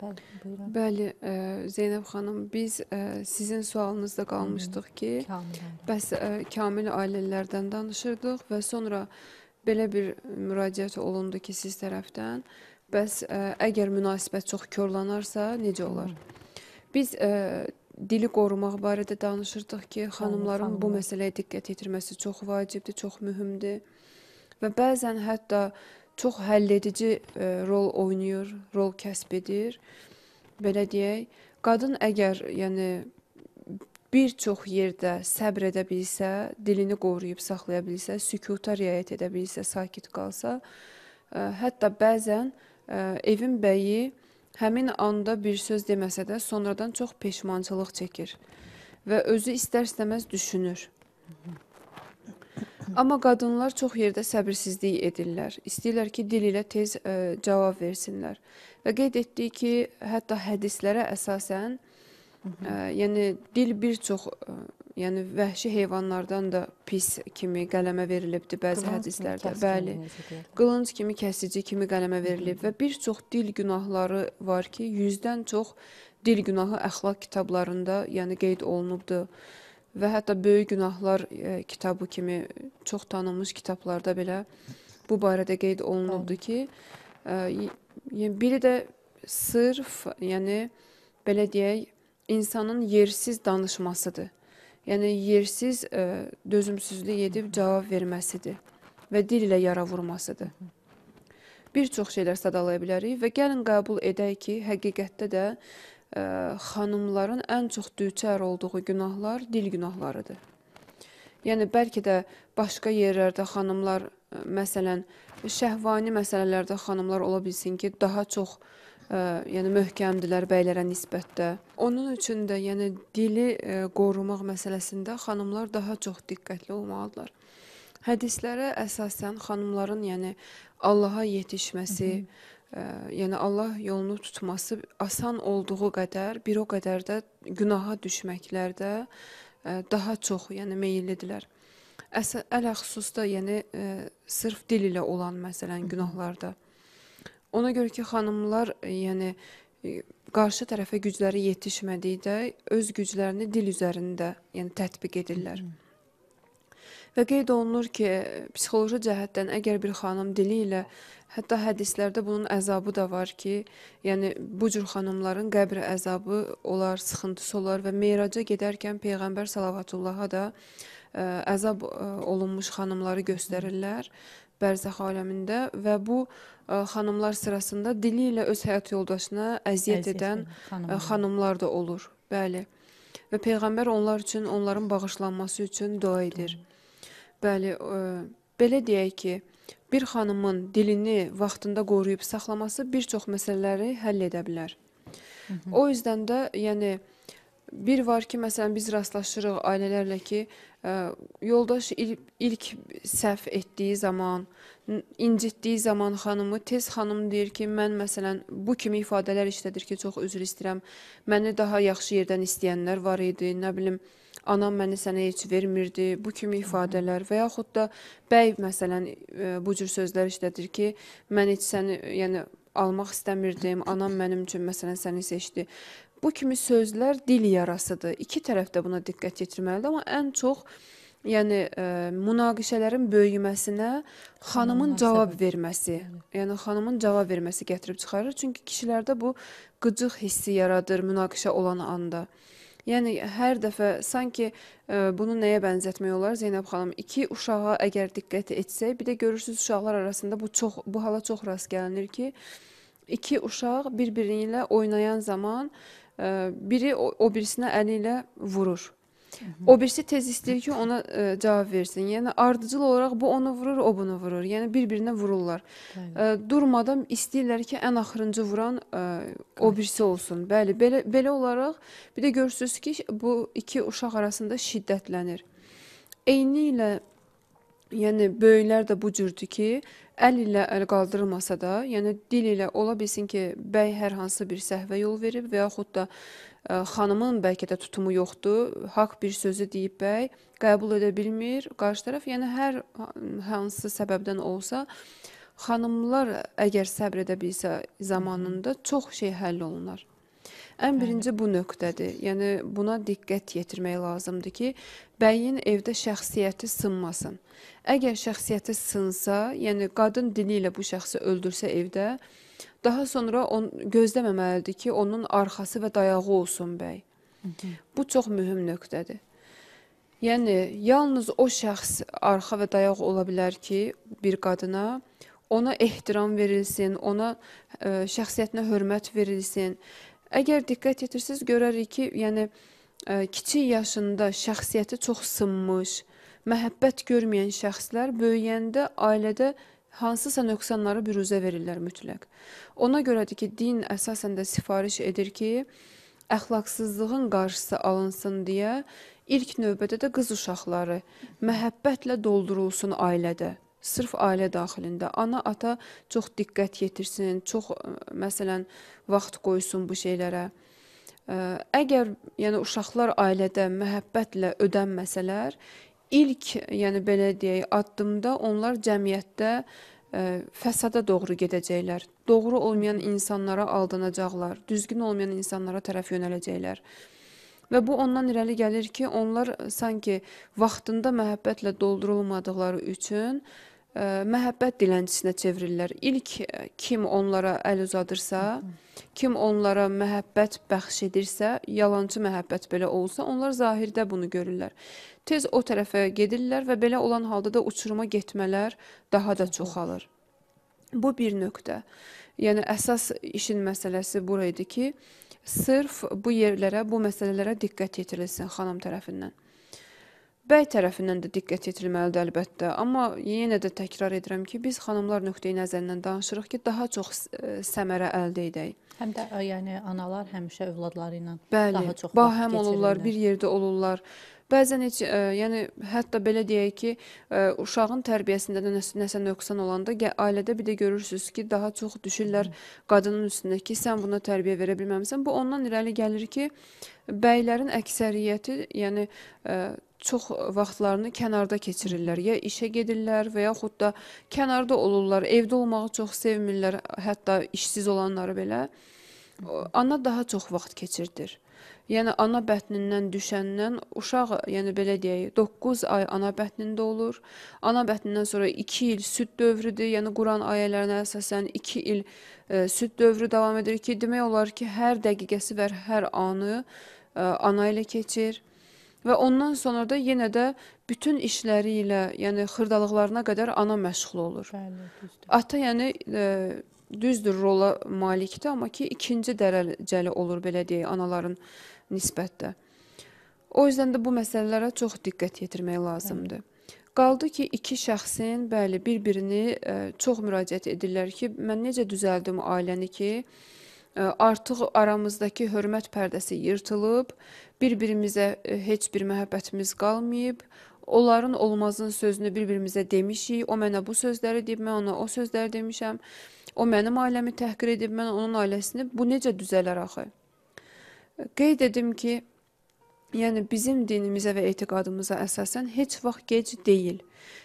Bəli, buyurun. Bəli, ə, Zeynəb xanım, biz ə, sizin sualınızda qalmışdıq ki, Kamil bəs ə, kamil ailələrdən danışırdıq və sonra belə bir müraciət olundu ki, siz tərəfdən, bəs ə, əgər münasibət çox korlanarsa necə olar? Biz ə, dili qorumaq barədə danışırdıq ki, xanımların bu məsələyə diqqət yetirməsi çox vacibdir, çox mühümdür. Və bəzən hətta çox həlledici ə, rol oynayır, rol kəsb edir. Belə deyək, qadın əgər, yəni bir çox yerdə səbr edə bilsə, dilini qoruyub saxlaya bilsə, sükuta riayət edə bilsə, sakit qalsa, ə, hətta bəzən ə, evin bəyi həmin anda bir söz deməsə də sonradan çox peşmançılıq çəkir və özü istər-istəməz düşünür. Amma qadınlar çox yerdə səbirsizlik edirlər. İstəyirlər ki, dil ilə tez ə, cavab versinlər. Və qeyd etdik ki, hətta hədislərə əsasən, ə, yəni dil bir çox ə, yəni vəhşi heyvanlardan da pis kimi qələmə verilibdi bəzi Qılınc hədislərdə. Bəli. Qılınc kimi kəsici kimi qələmə verilib və bir çox dil günahları var ki, 100-dən çox dil günahı əxlaq kitablarında, yəni qeyd olunubdu. Və hətta böyük günahlar e, kitabı kimi çox tanınmış kitablarda belə bu barədə qeyd olunubdu ki, e, yəni biri də sırf, yəni belə deyək, insanın yersiz danışmasıdır. Yəni yersiz e, dözümsüzlük edib cavab verməsidir və dil ilə yara vurmasıdır. Bir çox şeylər sadalaya bilərik və gəlin qəbul edək ki, həqiqətdə də ə, xanımların ən çox düçar olduğu günahlar dil günahlarıdır. Yəni bəlkə də başqa yerlərdə xanımlar ə, məsələn şəhvani məsələlərdə xanımlar ola bilsin ki, daha çox ə, yəni möhkəmdilər bəylərə nisbətdə. Onun üçün də yəni dili ə, qorumaq məsələsində xanımlar daha çox diqqətli olmalıdırlar. Hədislərə əsasən xanımların yəni Allaha yetişməsi, ə, yəni Allah yolunu tutması asan olduğu qədər, bir o qədər də günaha düşməklər də ə, daha çox, yəni meyillidirlər. Əsə ələxüsusda yəni ə, sırf dil ilə olan məsələn günahlarda. Ona görə ki, xanımlar yəni qarşı tərəfə gücləri yetişmədikdə öz güclərini dil üzərində, yəni tətbiq edirlər. Və qeyd olunur ki, psixoloji cəhətdən əgər bir xanım dili ilə hətta hədislərdə bunun əzabı da var ki, yəni bu cür xanımların qəbr əzabı olar, sıxıntısı olar və Meyraca gedərkən peyğəmbər sallavatullaha da ə, əzab ə, olunmuş xanımları göstərirlər bərzəx aləmində və bu ə, xanımlar sırasında dili ilə öz həyat yoldaşına əziyyət edən ə, xanımlar. da olur. Bəli. Və peyğəmbər onlar üçün, onların bağışlanması üçün dua edir. Bəli, ə, belə deyək ki, bir xanımın dilini vaxtında qoruyub saxlaması bir çox məsələləri həll edə bilər. O yüzdən də, yəni bir var ki, məsələn biz rastlaşırıq ailələrlə ki, ə, yoldaş il, ilk səhv etdiyi zaman, incitdiyi zaman xanımı tez xanım deyir ki, mən məsələn bu kimi ifadələr işlədir ki, çox üzr istəyirəm. Məni daha yaxşı yerdən istəyənlər var idi, nə bilim anam məni sənə heç vermirdi, bu kimi ifadələr və yaxud da bəy məsələn ə, bu cür sözlər işlədir ki, mən heç səni yəni almaq istəmirdim, anam mənim üçün məsələn səni seçdi. Bu kimi sözlər dil yarasıdır. İki tərəf də buna diqqət yetirməlidir, amma ən çox yəni ə, münaqişələrin böyüməsinə xanımın cavab verməsi, yəni xanımın cavab verməsi gətirib çıxarır. Çünki kişilərdə bu qıcıq hissi yaradır münaqişə olan anda. Yəni hər dəfə sanki ə, bunu nəyə bənzətmək olar Zeynəb xanım? İki uşağa əgər diqqət etsək, bir də görürsüz uşaqlar arasında bu çox bu hala çox rast gəlinir ki, iki uşaq bir-biri ilə oynayan zaman ə, biri o, o birisinə əli ilə vurur. O birisi tez istəyir ki, ona ə, cavab versin. Yəni ardıcıl olaraq bu onu vurur, o bunu vurur. Yəni bir-birinə vururlar. Ə, durmadan istəyirlər ki, ən axırıncı vuran ə, o birisi olsun. Bəli, belə belə olaraq bir də görürsüz ki, bu iki uşaq arasında şiddətlənir. Eyni ilə yəni böyüklər də bu cürdür ki, əl ilə əl qaldırılmasa da, yəni dil ilə ola bilsin ki, bəy hər hansı bir səhvə yol verib və yaxud da xanımın bəlkə də tutumu yoxdur, haqq bir sözü deyib bəy qəbul edə bilmir. Qarşı tərəf yəni hər hansı səbəbdən olsa xanımlar əgər səbr edə bilsə zamanında çox şey həll olunar. Ən birinci bu nöqtədir. Yəni buna diqqət yetirmək lazımdır ki, bəyin evdə şəxsiyyəti sınmasın. Əgər şəxsiyyəti sınsa, yəni qadın dili ilə bu şəxsi öldürsə evdə, daha sonra on gözləməməlidir ki, onun arxası və dayağı olsun bəy. Bu çox mühüm nöqtədir. Yəni yalnız o şəxs arxa və dayaq ola bilər ki, bir qadına ona ehtiram verilsin, ona ə, şəxsiyyətinə hörmət verilsin. Əgər diqqət yetirsiniz, görərik ki, yəni ə, kiçik yaşında şəxsiyyəti çox sınmış, məhəbbət görməyən şəxslər böyüyəndə ailədə hansısa nöqsanları büruzə verirlər mütləq. Ona görədir ki, din əsasən də sifariş edir ki, əxlaqsızlığın qarşısı alınsın deyə ilk növbədə də qız uşaqları məhəbbətlə doldurulsun ailədə sırf ailə daxilində ana, ata çox diqqət yetirsin, çox məsələn vaxt qoysun bu şeylərə. Əgər yəni uşaqlar ailədə məhəbbətlə ödənməsələr, ilk, yəni belə deyək, addımda onlar cəmiyyətdə ə, fəsada doğru gedəcəklər. Doğru olmayan insanlara aldanacaqlar, düzgün olmayan insanlara tərəf yönələcəklər. Və bu ondan irəli gəlir ki, onlar sanki vaxtında məhəbbətlə doldurulmadıqları üçün məhəbbət dilənçisinə çevrilirlər. İlk kim onlara əl uzadırsa, kim onlara məhəbbət bəxş edirsə, yalançı məhəbbət belə olsa, onlar zahirdə bunu görürlər. Tez o tərəfə gedirlər və belə olan halda da uçuruma getmələr daha da çoxalır. Bu bir nöqtə. Yəni əsas işin məsələsi bura idi ki, sırf bu yerlərə, bu məsələlərə diqqət yetirilsin xanım tərəfindən. Bəy tərəfindən də diqqət yetirilməlidir əlbəttə, amma yenə də təkrar edirəm ki, biz xanımlar nöqteyi nəzərindən danışırıq ki, daha çox səmərə əldə edək. Həm də yəni analar həmişə övladları ilə Bəli, daha çox bahəm olurlar, bir yerdə olurlar. Bəzən heç, ə, yəni hətta belə deyək ki, ə, uşağın tərbiyəsində də nəsə, nəsə nöqsan olanda ailədə bir də görürsüz ki, daha çox düşürlər qadının üstünə ki, sən buna tərbiyə verə bilməmisən. Bu ondan irəli gəlir ki, bəylərin əksəriyyəti, yəni ə, çox vaxtlarını kənarda keçirirlər. Ya işə gedirlər və yaxud da kənarda olurlar. Evdə olmağı çox sevmirlər, hətta işsiz olanları belə. Ana daha çox vaxt keçirdir. Yəni ana bətnindən düşəndən uşaq, yəni belə deyək, 9 ay ana bətnində olur. Ana bətnindən sonra 2 il süd dövrüdür. Yəni Quran ayələrinə əsasən 2 il ə, süd dövrü davam edir ki, demək olar ki, hər dəqiqəsi və hər anı ə, ana ilə keçir. Və ondan sonra da yenə də bütün işləri ilə, yəni xırdalıqlarına qədər ana məşğul olur. Bəli, düzdür. Ata yəni ə, düzdür rola malikdir, amma ki ikinci dərəcəli olur belə deyək analların nisbətdə. O yüzdən də bu məsələlərə çox diqqət yetirmək lazımdır. Qaldı ki, iki şəxsin bəli bir-birini ə, çox müraciət edirlər ki, mən necə düzəldim ailəni ki, artıq aramızdakı hörmət pərdəsi yırtılıb, bir-birimizə e, heç bir məhəbbətimiz qalmayıb. Onların olmazın sözünü bir-birimizə demişik. O mənə bu sözləri deyib, mən ona o sözləri demişəm. O mənim ailəmi təhqir edib, mən onun ailəsini. Bu necə düzələr axı? Qeyd edim ki, yəni bizim dinimizə və etiqadımıza əsasən heç vaxt gec deyil.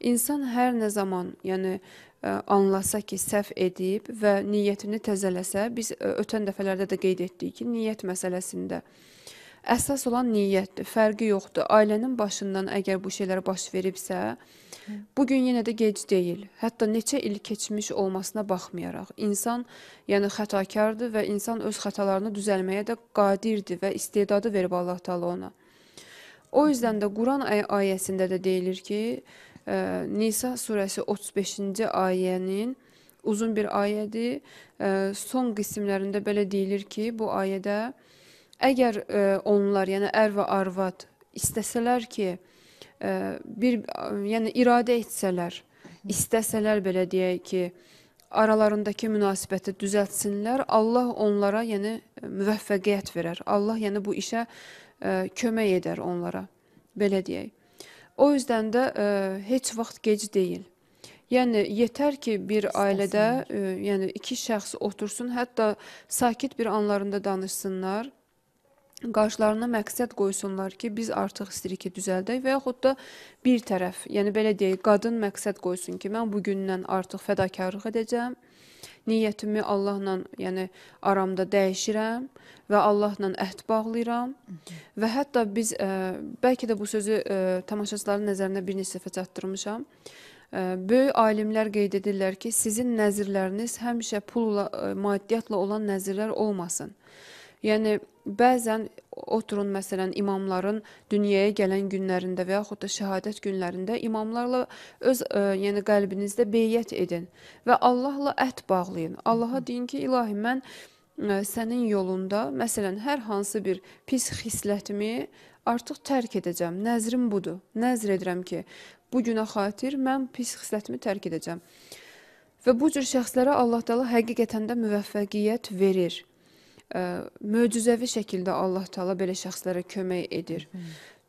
İnsan hər nə zaman, yəni anlasa ki, səhv edib və niyyətini təzələsə, biz ötən dəfələrdə də qeyd etdik ki, niyyət məsələsində Əsas olan niyyətdir, fərqi yoxdur. Ailənin başından əgər bu şeylər baş veribsə, bu gün yenə də gec deyil. Hətta neçə il keçmiş olmasına baxmayaraq, insan yəni xətakardır və insan öz xətalarını düzəlməyə də qadirdir və istedadı verib Allah Taala ona. O yüzdən də Quran ay ayəsində də deyilir ki, Nisa surəsi 35-ci ayənin uzun bir ayədir. Son qismlərində belə deyilir ki, bu ayədə Əgər e, onlar, yəni ər və arvad istəsələr ki, e, bir yəni iradə etsələr, istəsələr belə deyək ki, aralarındakı münasibəti düzəltsinlər, Allah onlara yəni müvəffəqiyyət verər. Allah yəni bu işə ə, e, kömək edər onlara. Belə deyək. O yüzdən də ə, heç vaxt gec deyil. Yəni yetər ki, bir ailədə, ə, yəni iki şəxs otursun, hətta sakit bir anlarında danışsınlar qarşılarına məqsəd qoysunlar ki, biz artıq istəyirik ki, düzəldək və yaxud da bir tərəf, yəni belə deyək, qadın məqsəd qoysun ki, mən bu gündən artıq fədakarlıq edəcəm. Niyyətimi Allahla, yəni aramda dəyişirəm və Allahla əhd bağlayıram. Və hətta biz ə, bəlkə də bu sözü ə, tamaşaçıların nəzərinə bir neçə dəfə çatdırmışam. Ə, Böyük alimlər qeyd edirlər ki, sizin nəzirləriniz həmişə pulla, ə, maddiyyatla olan nəzirlər olmasın. Yəni bəzən oturun məsələn imamların dünyaya gələn günlərində və yaxud da şəhadət günlərində imamlarla öz ə, yəni qəlbinizdə beyyət edin və Allahla əhd bağlayın. Allaha deyin ki, ilahi mən ə, sənin yolunda məsələn hər hansı bir pis xislətimi artıq tərk edəcəm. Nəzrim budur. Nəzr edirəm ki, bu günə xatir mən pis xislətimi tərk edəcəm. Və bu cür şəxslərə Allah Taala həqiqətən də müvəffəqiyyət verir möcüzəvi şəkildə Allah Taala belə şəxslərə kömək edir.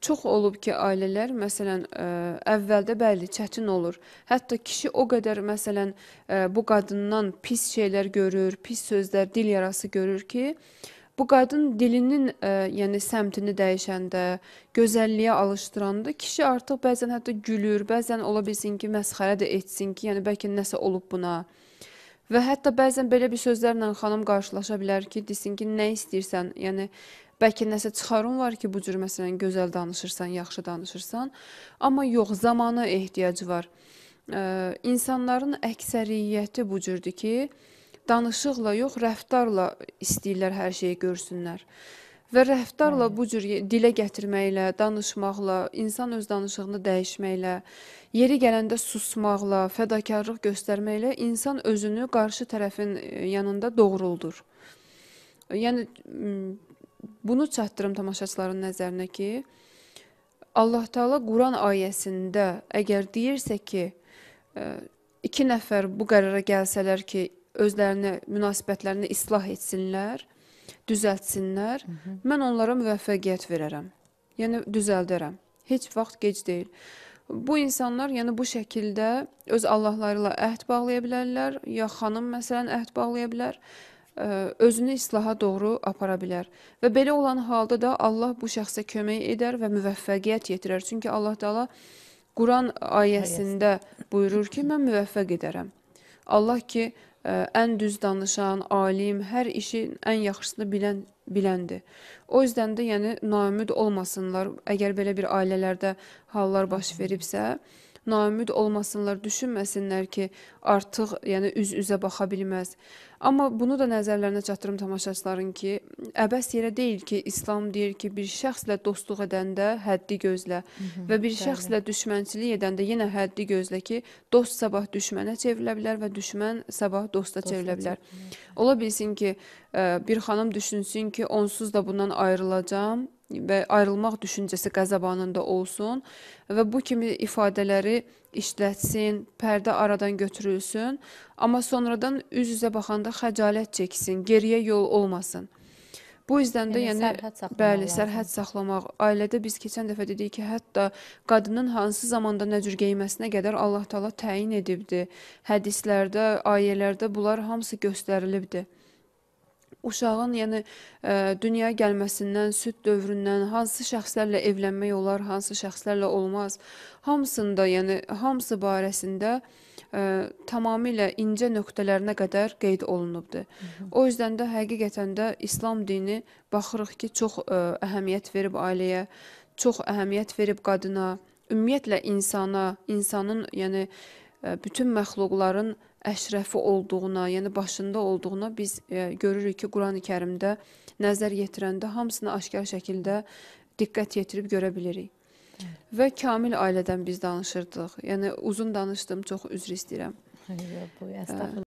Çox olub ki, ailələr məsələn ə, əvvəldə bəli çətin olur. Hətta kişi o qədər məsələn ə, bu qadından pis şeylər görür, pis sözlər, dil yarası görür ki, bu qadın dilinin ə, yəni səmtini dəyişəndə, gözəlliyə alışdıranda kişi artıq bəzən hətta gülür, bəzən ola bilsin ki, məsxərə də etsin ki, yəni bəlkə nəsə olub buna. Və hətta bəzən belə bir sözlərlə xanım qarşılaşa bilər ki, desin ki, nə istəyirsən? Yəni bəlkə nəsə çıxarın var ki, bu cür məsələn gözəl danışırsan, yaxşı danışırsan, amma yox, zamana ehtiyacı var. Ə, insanların əksəriyyəti bu cürdür ki, danışıqla yox, rəftarla istəyirlər hər şeyi görsünlər. Və rəftarla bu cür dilə gətirməklə, danışmaqla, insan öz danışığını dəyişməklə, yeri gələndə susmaqla, fədakarlıq göstərməklə insan özünü qarşı tərəfin e, yanında doğruldur. Yəni bunu çatdırım tamaşaçıların nəzərinə ki, Allah Taala Quran ayəsində əgər deyirsə ki, e, iki nəfər bu qərara gəlsələr ki, özlərini, münasibətlərini islah etsinlər, düzəltsinlər, Hı -hı. mən onlara müvəffəqiyyət verərəm. Yəni düzəldərəm. Heç vaxt gec deyil. Bu insanlar yəni bu şəkildə öz Allahları ilə əhd bağlaya bilərlər, ya xanım məsələn əhd bağlaya bilər, özünü islaha doğru apara bilər. Və belə olan halda da Allah bu şəxsə kömək edər və müvəffəqiyyət yetirər. Çünki Allah Taala Quran ayəsində buyurur ki, mən müvəffəq edərəm. Allah ki, ən düz danışan, alim, hər işin ən yaxşısını bilən biləndir. O yüzden də yəni naümid olmasınlar. Əgər belə bir ailələrdə hallar baş veribsə, naümid olmasınlar, düşünməsinlər ki, artıq yəni üz-üzə baxa bilməz. Amma bunu da nəzərlərinə çatdırım tamaşaçıların ki, əbəs yerə deyil ki, İslam deyir ki, bir şəxslə dostluq edəndə həddi gözlə Hı -hı, və bir bəli. şəxslə düşmənçilik edəndə yenə həddi gözlə ki, dost sabah düşmənə çevrilə bilər və düşmən sabah dosta, dosta çevrilə bilər. Ola bilsin ki, bir xanım düşünsün ki, onsuz da bundan ayrılacağam və ayrılmaq düşüncəsi qəzəbanında olsun və bu kimi ifadələri işlətsin, pərdə aradan götürülsün, amma sonradan üz-üzə baxanda xəcalət çəksin, geriyə yol olmasın. Bu yüzdən də yəni, yəni sərhəd bəli, lazım. sərhəd saxlamaq. Ailədə biz keçən dəfə dedik ki, hətta qadının hansı zamanda nə cür geyinməsinə qədər Allah Taala təyin edibdi. Hədislərdə, ayələrdə bunlar hamısı göstərilibdi uşağın yəni ə, dünyaya gəlməsindən, süd dövründən hansı şəxslərlə evlənmək olar, hansı şəxslərlə olmaz, hamısında, yəni hamısı barəsində ə, tamamilə incə nöqtələrinə qədər qeyd olunubdur. Hı -hı. O yüzden də həqiqətən də İslam dini baxırıq ki, çox ə, əhəmiyyət verib ailəyə, çox əhəmiyyət verib qadına, ümumiyyətlə insana, insanın yəni bütün məxluqların əşrəfi olduğuna, yəni başında olduğuna biz e, görürük ki, Qurani-Kərimdə nəzər yetirəndə hamısını aşkar şəkildə diqqət yetirib görə bilirik. Və kamil ailədən biz danışırdıq. Yəni uzun danışdım, çox üzr istəyirəm. Yox, bu əstəğfurullah.